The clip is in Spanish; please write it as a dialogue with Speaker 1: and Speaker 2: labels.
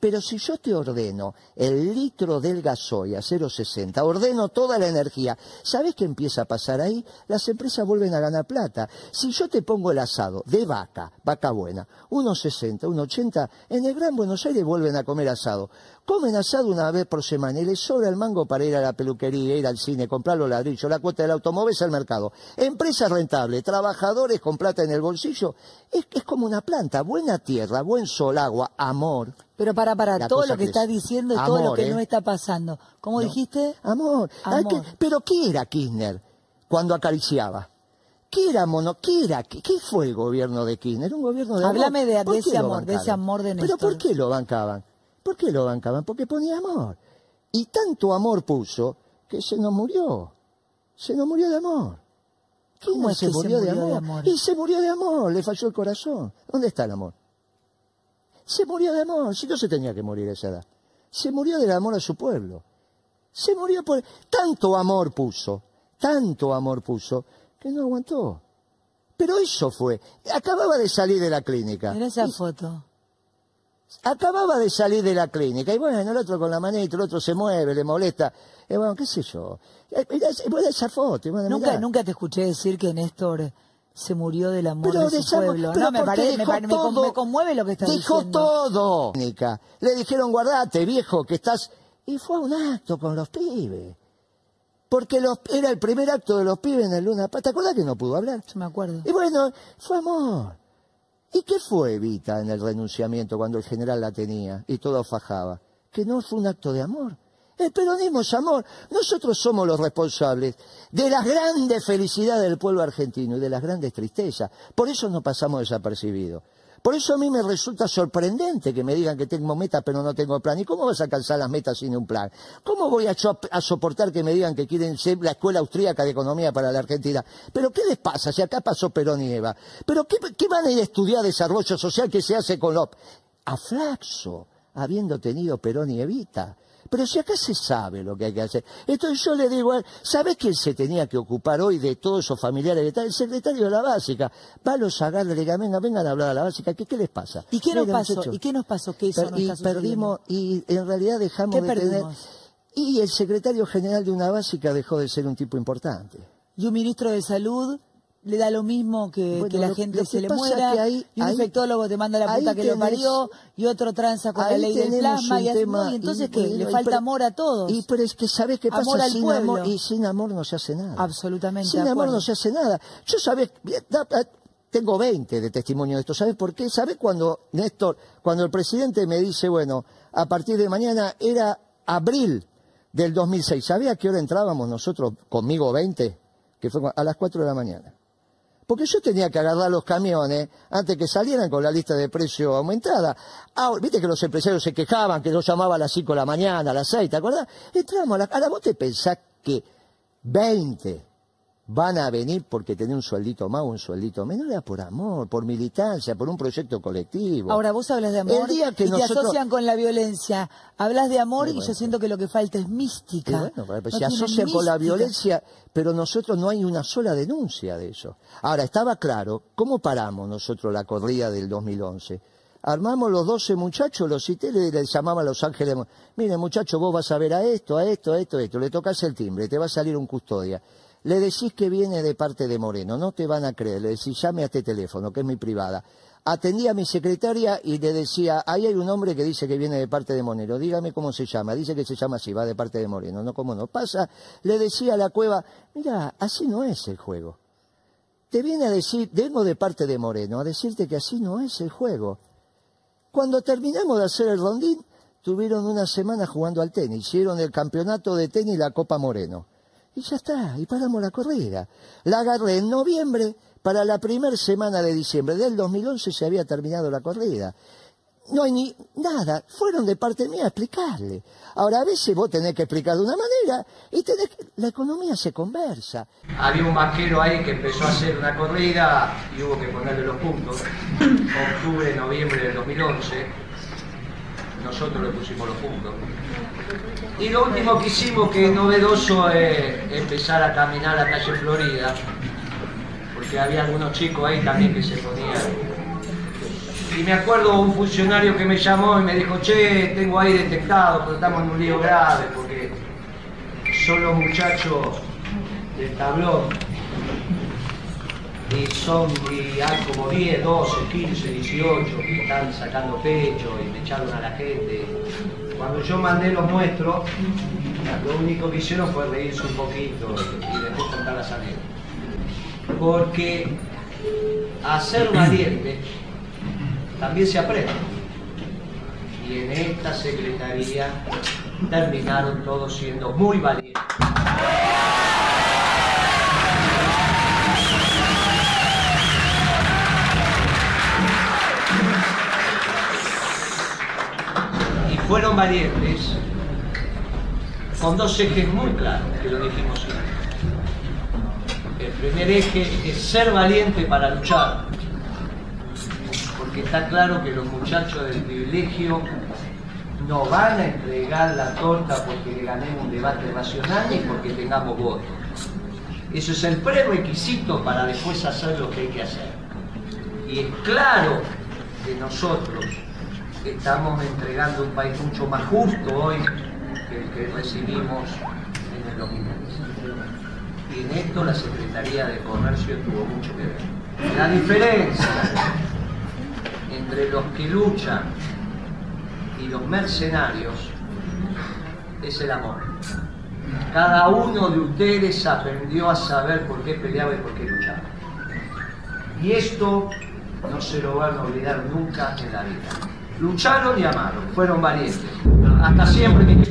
Speaker 1: Pero si yo te ordeno el litro del gasoil a 0,60, ordeno toda la energía, ¿sabes qué empieza a pasar ahí? Las empresas vuelven a ganar plata. Si yo te pongo el asado de vaca, vaca buena, 1,60, 1,80, en el Gran Buenos Aires vuelven a comer asado. Comen asado una vez por semana y les sobra el mango para ir a la peluquería, ir al cine, comprar los ladrillos, la cuota del automóvil, al mercado. Empresa rentable, trabajadores con plata en el bolsillo. Es, es como una planta, buena tierra, buen sol, agua, amor.
Speaker 2: Pero para, para,
Speaker 1: La
Speaker 2: todo lo que
Speaker 1: que
Speaker 2: estás
Speaker 1: es
Speaker 2: diciendo y todo lo que
Speaker 1: ¿eh?
Speaker 2: no está pasando. ¿Cómo dijiste?
Speaker 1: Amor.
Speaker 2: Amor.
Speaker 1: que- pero ¿qué era Kirchner cuando acariciaba? ¿Qué era mono? ¿Qué era? ¿Qué, qué fue el gobierno de Kirchner? Un gobierno de amor.
Speaker 2: Háblame de-
Speaker 1: ¿Por
Speaker 2: de
Speaker 1: qué
Speaker 2: ese amor, de ese amor de
Speaker 1: ¿Pero
Speaker 2: Néstor.
Speaker 1: por qué lo bancaban? ¿Por qué lo bancaban? Porque ponía amor. Y tanto amor puso que se nos murió. Se nos murió de amor.
Speaker 2: ¿Cómo
Speaker 1: Kirchner
Speaker 2: es que se murió de amor?
Speaker 1: Y se murió de amor, le falló el corazón. ¿Dónde está el amor? Se murió de amor, si no se tenía que morir a esa edad. Se murió del amor a su pueblo. Se murió por... Tanto amor puso, tanto amor puso, que no aguantó. Pero eso fue. Acababa de salir de la clínica.
Speaker 2: Mira esa
Speaker 1: Y-
Speaker 2: foto.
Speaker 1: Acababa de salir de la clínica. Y bueno, el otro con la manita, el otro se mueve, le molesta. Y bueno, qué sé yo. Eh, Mirá, mirá esa foto.
Speaker 2: Nunca, nunca te escuché decir que Néstor se murió del amor
Speaker 1: Pero
Speaker 2: de su pueblo.
Speaker 1: pero
Speaker 2: no, me,
Speaker 1: porque
Speaker 2: pare- me, pare-
Speaker 1: todo.
Speaker 2: me conmueve lo que
Speaker 1: Dejó
Speaker 2: diciendo.
Speaker 1: todo. Mónica. Le dijeron, guardate, viejo, que estás... Y fue a un acto con los pibes. Porque los, era el primer acto de los pibes en el Luna. ¿Te acuerdas que no pudo hablar?
Speaker 2: Yo me acuerdo.
Speaker 1: Y bueno, fue amor. ¿Y qué fue Evita en el renunciamiento cuando el general la tenía y todo fajaba? Que no fue un acto de amor. El peronismo es amor. Nosotros somos los responsables de las grandes felicidades del pueblo argentino y de las grandes tristezas. Por eso no pasamos desapercibidos. Por eso a mí me resulta sorprendente que me digan que tengo meta pero no tengo plan. ¿Y cómo vas a alcanzar las metas sin un plan? ¿Cómo voy a soportar que me digan que quieren ser la escuela austríaca de economía para la Argentina? ¿Pero qué les pasa si acá pasó Perón y Eva? ¿Pero qué, qué van a ir a estudiar desarrollo social que se hace con los... A Flaxo, habiendo tenido Perón y Evita. Pero si acá se sabe lo que hay que hacer. Entonces yo le digo a él, ¿sabes quién se tenía que ocupar hoy de todos esos familiares que tal? El secretario de la básica. Va a los agarra y le diga, venga, vengan a hablar a la básica. ¿Qué, qué les pasa?
Speaker 2: ¿Y qué nos pasó?
Speaker 1: muchachos.
Speaker 2: ¿Y qué nos pasó?
Speaker 1: Per- y
Speaker 2: está sucediendo?
Speaker 1: perdimos, y en realidad dejamos
Speaker 2: ¿Qué
Speaker 1: de tener...
Speaker 2: perdimos?
Speaker 1: Y el secretario general de una básica dejó de ser un tipo importante.
Speaker 2: Y un ministro de salud le da lo mismo que,
Speaker 1: Bueno,
Speaker 2: que la
Speaker 1: lo-
Speaker 2: gente
Speaker 1: lo
Speaker 2: se le muera,
Speaker 1: ahí-
Speaker 2: y un
Speaker 1: ahí-
Speaker 2: infectólogo te manda la puta que lo
Speaker 1: tenés-
Speaker 2: parió, y otro tranza con la ley del plasma, y, así-
Speaker 1: tema-
Speaker 2: no, y entonces
Speaker 1: y-
Speaker 2: le falta
Speaker 1: pero-
Speaker 2: amor a todos.
Speaker 1: Y pero es que sabes qué pasa
Speaker 2: Amor al
Speaker 1: sin
Speaker 2: pueblo.
Speaker 1: amor y sin amor no se hace nada.
Speaker 2: Absolutamente
Speaker 1: Sin amor no se hace nada. Yo sabes, tengo 20 de testimonio de esto. ¿Sabes por qué? ¿Sabes cuando Néstor, cuando el presidente me dice, bueno, a partir de mañana era abril del 2006. ¿Sabés a qué hora entrábamos nosotros conmigo 20? Que fue a las 4 de la mañana. Porque yo tenía que agarrar los camiones antes que salieran con la lista de precio aumentada. Ahora, viste que los empresarios se quejaban, que los llamaba a las 5 de la mañana, a las 6, ¿te acordás? Entramos a la... Ahora vos te pensás que 20 van a venir porque tenés un sueldito más o un sueldito menos, era por amor, por militancia, por un proyecto colectivo.
Speaker 2: Ahora vos hablas de amor
Speaker 1: El día que
Speaker 2: y te
Speaker 1: nosotros-
Speaker 2: asocian con la violencia. Hablas de amor
Speaker 1: Y
Speaker 2: y, yo
Speaker 1: bueno.
Speaker 2: siento que lo que falta es mística.
Speaker 1: bueno, pues,
Speaker 2: No
Speaker 1: se asocia con la violencia, pero nosotros no hay una sola denuncia de eso. Ahora, estaba claro, ¿cómo paramos nosotros la corrida del 2011? Armamos los 12 muchachos, los cité, le, les llamaba a Los Ángeles. Mire, muchacho, vos vas a ver a esto, a esto, a esto, a esto. Le tocas el timbre, te va a salir un custodia. Le decís que viene de parte de Moreno, no te van a creer. Le decís, llame a este teléfono, que es mi privada. Atendía a mi secretaria y le decía, ahí hay un hombre que dice que viene de parte de Moreno, dígame cómo se llama. Dice que se llama así, va de parte de Moreno, no cómo no. Pasa, le decía a la cueva, mira, así no es el juego. Te viene a decir, vengo de parte de Moreno, a decirte que así no es el juego. Cuando terminamos de hacer el rondín, tuvieron una semana jugando al tenis. Hicieron el campeonato de tenis la Copa Moreno. Y ya está, y paramos la corrida. La agarré en noviembre, para la primera semana de diciembre del 2011 se había terminado la corrida. No hay ni nada, fueron de parte mía a explicarle. Ahora a veces vos tenés que explicar de una manera y tenés que... La economía se conversa.
Speaker 3: Había un banquero ahí que empezó a hacer una corrida y hubo que ponerle los puntos. Octubre, noviembre del 2011. Nosotros le pusimos los puntos. Y lo último que hicimos, que es novedoso, es empezar a caminar la calle Florida. Porque había algunos chicos ahí también que se ponían Y me acuerdo un funcionario que me llamó y me dijo, che, tengo ahí detectado, pero estamos en un lío grave porque son los muchachos del tablón son como 10, 12, 15, 18 que están sacando pecho y me echaron a la gente. Cuando yo mandé los nuestros, lo único que hicieron fue reírse un poquito y después contar las anécdotas. Porque a ser valiente también se aprende. Y en esta secretaría terminaron todos siendo muy valientes. Fueron valientes con dos ejes muy claros, que lo dijimos siempre. El primer eje es ser valiente para luchar, porque está claro que los muchachos del privilegio no van a entregar la torta porque ganemos un debate racional ni porque tengamos votos. Eso es el prerequisito para después hacer lo que hay que hacer. Y es claro que nosotros estamos entregando un país mucho más justo hoy que el que recibimos en el 2015. Y en esto la Secretaría de Comercio tuvo mucho que ver. La diferencia entre los que luchan y los mercenarios es el amor. Cada uno de ustedes aprendió a saber por qué peleaba y por qué luchaba. Y esto no se lo van a olvidar nunca en la vida. Lucharon y amaron, fueron valientes. Hasta siempre, mi.